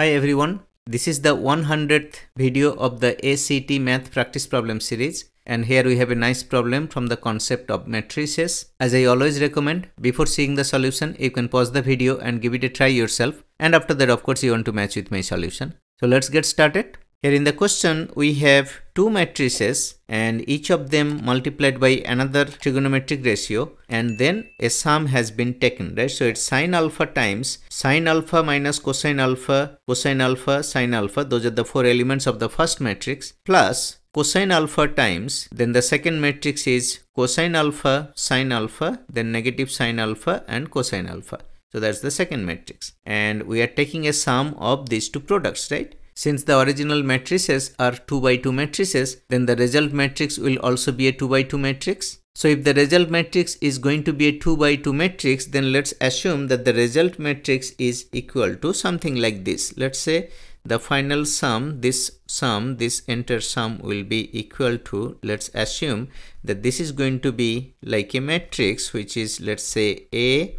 Hi everyone, this is the 100th video of the ACT math practice problem series and here we have a nice problem from the concept of matrices. As I always recommend, before seeing the solution, you can pause the video and give it a try yourself and after that of course you want to match with my solution. So let's get started. Here in the question, we have two matrices and each of them multiplied by another trigonometric ratio and then a sum has been taken, right? So it's sine alpha times sine alpha minus cosine alpha, cosine alpha, sine alpha. Those are the four elements of the first matrix plus cosine alpha times then the second matrix is cosine alpha, sine alpha, then negative sine alpha and cosine alpha. So that's the second matrix and we are taking a sum of these two products, right? Since the original matrices are 2 by 2 matrices, then the result matrix will also be a 2 by 2 matrix. So if the result matrix is going to be a 2 by 2 matrix, then let's assume that the result matrix is equal to something like this. Let's say the final sum, this sum, this entire sum will be equal to, let's assume that this is going to be like a matrix, which is let's say A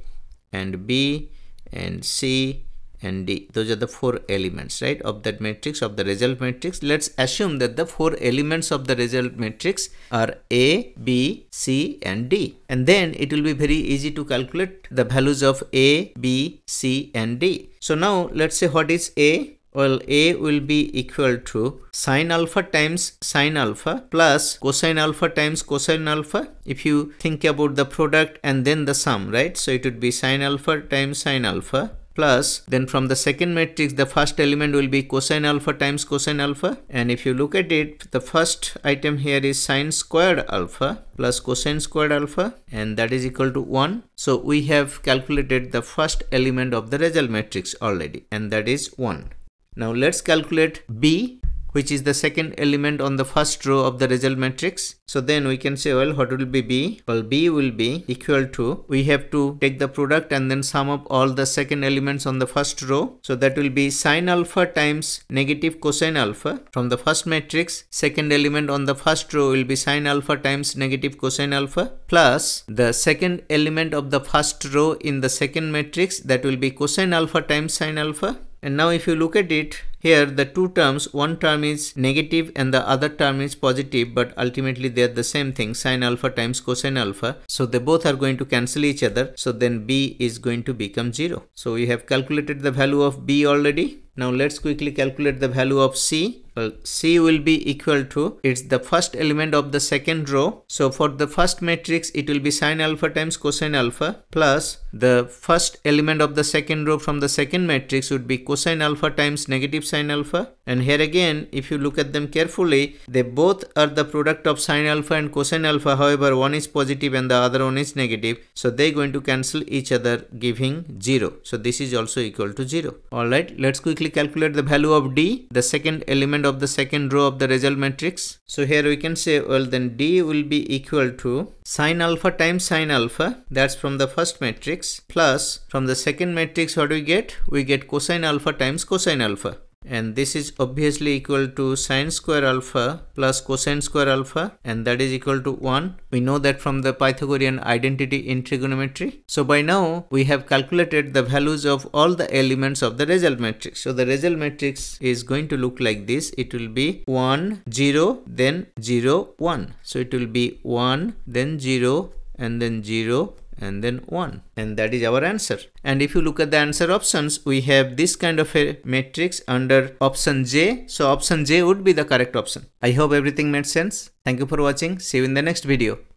and B and C and D. Those are the four elements, right, of that matrix, of the result matrix. Let's assume that the four elements of the result matrix are A, B, C and D. And then it will be very easy to calculate the values of A, B, C and D. So now let's say what is A? well a will be equal to sine alpha times sine alpha plus cosine alpha times cosine alpha if you think about the product and then the sum right so it would be sine alpha times sine alpha plus then from the second matrix the first element will be cosine alpha times cosine alpha. And if you look at it the first item here is sine squared alpha plus cosine squared alpha and that is equal to 1 so we have calculated the first element of the result matrix already and that is 1 now let's calculate b which is the second element on the first row of the result matrix. So then we can say, well, what will be B? Well, B will be equal to, we have to take the product and then sum up all the second elements on the first row. So that will be sine alpha times negative cosine alpha from the first matrix. Second element on the first row will be sine alpha times negative cosine alpha plus the second element of the first row in the second matrix that will be cosine alpha times sine alpha and now if you look at it here the two terms one term is negative and the other term is positive but ultimately they are the same thing sine alpha times cosine alpha. So they both are going to cancel each other. So then b is going to become 0 so we have calculated the value of b already. Now let's quickly calculate the value of c well c will be equal to it's the first element of the second row. So for the first matrix it will be sine alpha times cosine alpha plus the first element of the second row from the second matrix would be cosine alpha times negative sine alpha. And here again if you look at them carefully they both are the product of sine alpha and cosine alpha. However one is positive and the other one is negative. So they're going to cancel each other giving 0 so this is also equal to 0 all right let's quickly calculate the value of d the second element of the second row of the result matrix. So here we can say well then D will be equal to sine alpha times sine alpha that's from the first matrix plus from the second matrix what do we get? We get cosine alpha times cosine alpha and this is obviously equal to sine square alpha plus cosine square alpha and that is equal to 1. We know that from the Pythagorean identity in trigonometry. So by now we have calculated the values of all the elements of the result matrix. So the result matrix is going to look like this. It will be 1, 0, then 0, 1. So it will be 1, then 0 and then 0 and then 1 and that is our answer. And if you look at the answer options we have this kind of a matrix under option J. So option J would be the correct option. I hope everything made sense. Thank you for watching. See you in the next video